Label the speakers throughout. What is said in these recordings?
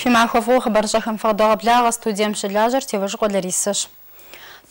Speaker 1: Шима Хавуха Баржахан Фардора Бляра, студиям Шеляжер, Тиваш Голерисаш.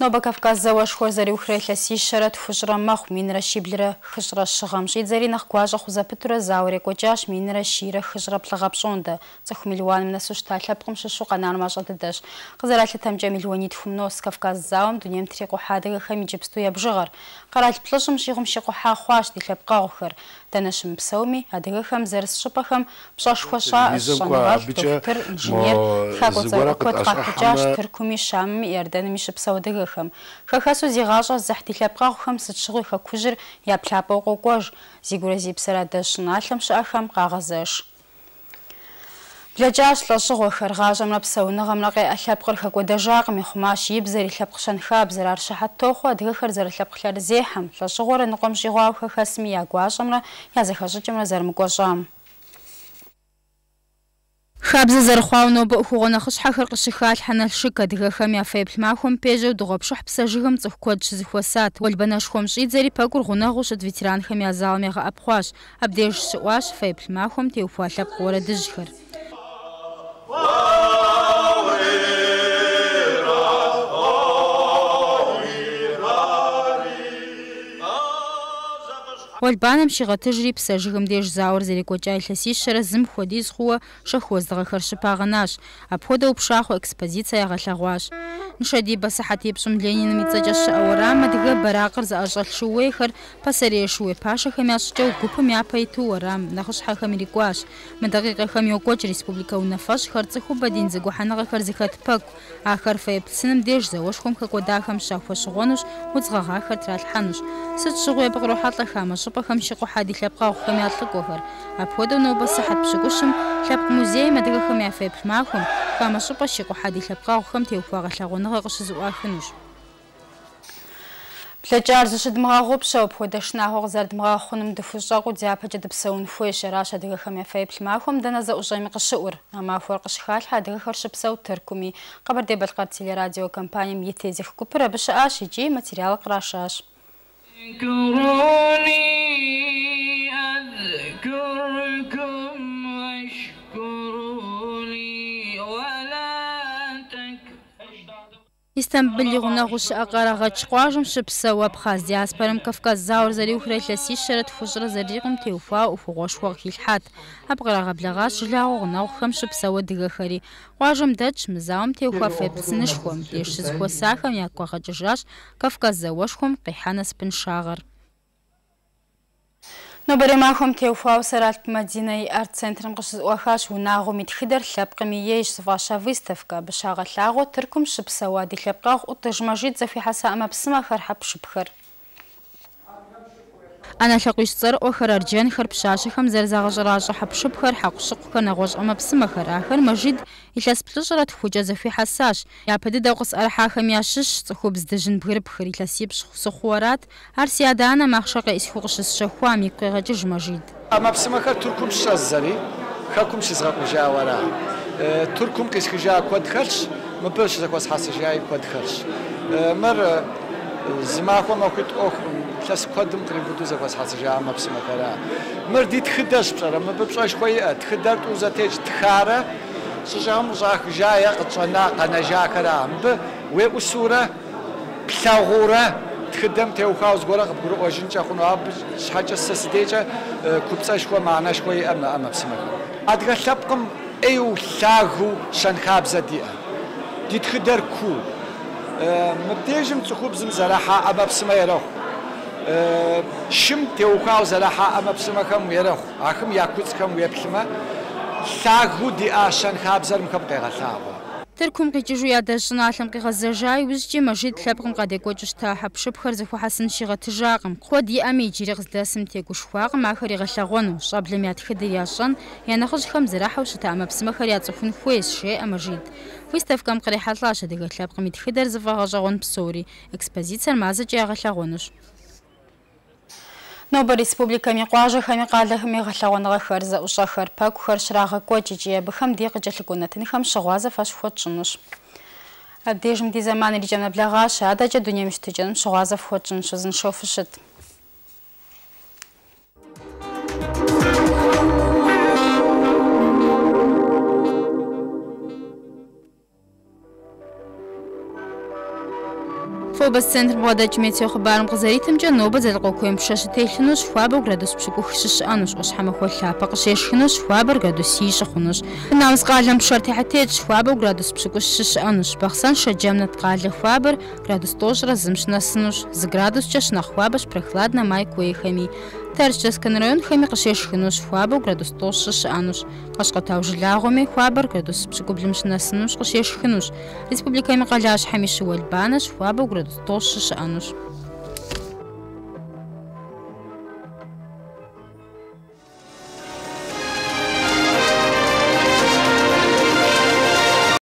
Speaker 1: نوبا كافكاز زواج خوزاري وخري لسي شرط خجرة مخ من رشيب لرا شغم شغمشي تزاري نخواج خوزا بترا زاوري كوجاش من رشيرة خجرة بلغاب بشوندة تخمي الوان من السوش تاعتها بقمش الشوقة نار ما جلدداش خزرة تلتم جميل ونيد فمنوس كافكاز زاوم دنيا متريقو حادق خمي جبستويا بجغر قرات بلجم شيغم شيقو حا خواش دي لبقا غخر تنشم بسومي هادق خم زرس شبخم بشاش خوشا الشنغر دكتور انجينير
Speaker 2: خاكو زاوكو تقاكو جاش
Speaker 1: تركمي شام يردن ميش بسودق адыгэхэм. Хэхэсу зигъащӏэ зыхь ди лъэпкъэгъухэм сыт щыгъуи хэкужьыр я плъапӏэу къокӏуэж, зи гурэ зи псэр адэжь щӏыналъэм щыӏэхэм къагъэзэш. Блэкӏащ лӏэщӏыгъуэхэр гъащӏэмрэ псэуныгъэмрэ къеӏэ лъэпкъыр хэкӏуэдэжакъым, ихъумащ и бзэр, и лъэпкъ щэнхабзэр. Ар щыхьэт тохъуу адыгэхэр зэрылъэпкъ лъэрызехьэм, лӏэщӏыгъуэрэ ныкъуэм щӏигъуауэ хэхэсми я гуащӏэмрэ я зэхэщӏыкӏымрэ зэрымыкӏуэщӏам. Хабзэ зэрыхъуауэ нобэ ӏуэхугъуэ нэхъыщхьэхэр къыщыхалъхьэ Налшык адыгэхэм я феплъ махуэм пежьэу дыгъуэпшыхь псэжыгым цӏыху куэд щызыхуэсат. Уэлбанэшхуэм щӏидзэри пэгур гъунэгъуу щыт ветеранхэм я залым егъэӏэпхъуащ. Абдеж щыӏуащ феплъ махуэм теухуа лъэпкъ уэрэдыжьхэр. Уэлбанэм щигъэтыжри псэжыгым деж зауэр зэрекӏуэкӏа илъэсищэрэ зым хуэдиз хъууэ шэху уэздыгъэхэр щыпагъэнащ. Апхуэдэу пшахъуэ экспозицие ягъэлъэгъуащ. Ншэдибэ сыхьэт ипщӏым Лениным и цӏэкӏэ щыӏэ уэрам адыгэ баракъыр зыӏэщӏэлъ шууейхэр пасэрей шууей пашэхэм ящӏыкӏэу гупым япэ иту уэрам нэхъыщхьэхэм ирикӏуащ. Мы дакъикъэхэм йокӏуэкӏ республикэ унафэщӏхэр, цӏыхубэ дин зэгухьэныгъэхэр зыхэт пэгу. Ахэр феплъ деж зауэшхуэм хэкӏуэдахэм щахуэщыгъуэнущ, удз гъэгъахэр тралъхьэнущ. Сыт щыгъуи абы кърохьэлӏэ хамэ щӏыпӏэхэм щыкъухьа ди лъэпкъэгъухэм я лӏыкӏуэхэр. Апхуэдэу нобэ сыхьэт пщыкӏущым лъэпкъ музейм адыгэхэм я феплъ махуэм хамэ щӏыпӏэ щикъухьа ди лъэпкъэгъухэм теухуа гъэлъэгъуэныгъэ къыщызэӏуахынущ. Блэкӏар зыщыдмыгъэгъупщэу апхуэдэ шынагъуэ къызэрыдмыгъэхъунум дыхущӏэкъуу дяпэкӏэ дыпсэун хуейщ. Аращ адыгэхэм я феплъ махуэм дэнэ зэӏущӏэми къыщыӏур. А махуэр къыщыхалъхьэ адыгэхэр щыпсэу Тыркуми, Къэбэрдей-Балъкъэр телерадио компанием и тезых гупыр абы щыӏащ икӏи материалы кърашащ. اذكروني أذكركم يستنبلغنا غش أقراغة شقواجم شبسوا بخاز دياسبرم كفكاز زاور زري وخري تلاسي شرط خجرة زريقم تيوفا وفغوش وغي الحات أبغراغة بلغاش جلاغوغنا وخم شبسوا دغخري قواجم داتش مزاوم تيوفا فيبسنشخوم ديش زخوة ساخم ياكواغة ججاش كفكاز زواشخوم قيحانس بن شاغر نوبر ما هم تیوفاو سرالت مدنی أرت سنترم قصد قش وخاش وناغو متخدر لبقمي يش سفاشا فيستفكا بشاغة لاغو ترکم شب سوادي لبقاغ وتجمجيت زفی حسا أما خر حب شبخر. цӏэрыӏуэхэр, арджэнхэр, пщащэхэм зэрызагъэщӏэращӏэ хьэпшыпхэр, хьэкъущыкъухэр, нэгъуэщӏ ӏэмэпсымэхэр. Ахэр мэжид илъэс плӏыщӏрэ тхукӏэ зэхуихьэсащ. Япэ дыдэу къысӏэрыхьахэм ящыщ цӏыхубз дыжьын бгырыпхыр. Илъэсипщӏ сыхъуу арат, ар си адэ-анэм ахъшэ къеӏисхыу къыщысщэхуам, игу къегъэкӏыж мэжид.
Speaker 3: Ӏэмэпсымэхэр Туркум щэзэри, хэкум щызгъэкъужауэ ара. Туркум къисхыжа куэдхэрщ, мыбы щызэхуэсхьэсыжаи куэдхэрщ. Мыр зы махуэ махуит ӏуэху лъэс куэдым кърибуду зэхуэсхьэсыжа ӏэмэпсымэхэр. Мыр ди тхыдэщ пщӏэрэ, мыбы пщӏэшхуэ иӏэ. Тхыдэр тӏу зэтеж тхарэ, щӏыщӏагъым къыщӏахыжая къытщӏэна къэнэжахэр ара. Мыбы уеӏусурэ, плъэгъуурэ, тхыдэм теухуауэ зыгуэрэ къыбгурыӏуэжынкӏэ хъуну. Абы щхьэкӏэ сэ сыдейкӏэ купцӏэшхуэ махъэнэшхуэ иӏэм ӏэмэпсымэхэр. Адыгэ лъэпкъым ӏейу лъагэу щэнхабзэ диӏэ. Ди тхыдэр куу. Мыбдежым цӏыхубзым зэрахьа ӏэмэпсымэ ерэхъу. Шым теухуауэ зэрахьа ӏэмэпсымэхэм уерэхъу. Ахым я куцӏхэм уеплъымэ, лъагэу диӏа щэнхабзэр мыхэм къегъэлъагъуэ.
Speaker 1: Тыркум къикӏыжу ядэжь щӏыналъэм къигъэзэжа иужькӏи мэжид лъэпкъым къадекӏуэкӏыу щыта хьэпшыпхэр зыхуэхьэсын щигъэтыжакъым. Куэд иӏэми иджыри къыздэсым тегушхуакъым ахэр игъэлъэгъуэну. Щӏэблэм я тхыдэр ящӏэн, я нэхъыжьхэм зэрахьэу щыта ӏэмэпсымэхэр яцӏыхун хуейщ, жеӏэ мэжид. Выставкэм кърихьэлӏащ адыгэ лъэпкъым и тхыдэр зыфӏэгъэщӏэгъуэн псори. Экспозициер мазэкӏэ ягъэлъэгъуэнущ. Нобо республиками қуажы хамиқалых меғалағаныға хырза ұшахыр пәк хыр шырағы көчече бұхам дейгі жәлігунатын хам шығуазы фаш хотшыныш. Әбдежім дезаман режамна блағашы адача дүнеміштіжен шығуазы хотшынышызын шофышыт. Фобас центр бгъэдэкӏ метео хъыбарым къызэритымкӏэ нобэ зэлӏыкъуэкуейм пшэщы телъынущ, хуабэу градус пщыкӏух щыщыӏэнущ, ӏущхьэмахуэ лъапэ къыщешхынущ, хуабэр градус ищӏэ хъунущ. Намыс къалэм пшэр техьэтетщ, хуабэу градус пщыкӏущ щыщыӏэнущ. Бахъсэн шэджэмнэт къалэ хуабэр градус тӏощӏрэ зым щынэсынущ. Зы градускӏэ щынэхъ хуабэщ прохладнэ май куейхэми. Тэрч Скан районхэми къыщешхынущ, хуабэу градус тӏощӏ щыщыӏэнущ. Къэщкъутау жылагъуэми хуабэр градус пщыкӏублым щынэсынущ, къыщешхынущ. Республикэми къалащхьэми щыуэлбанэщ, хуабэу градус тӏощӏ щыщыӏэнущ.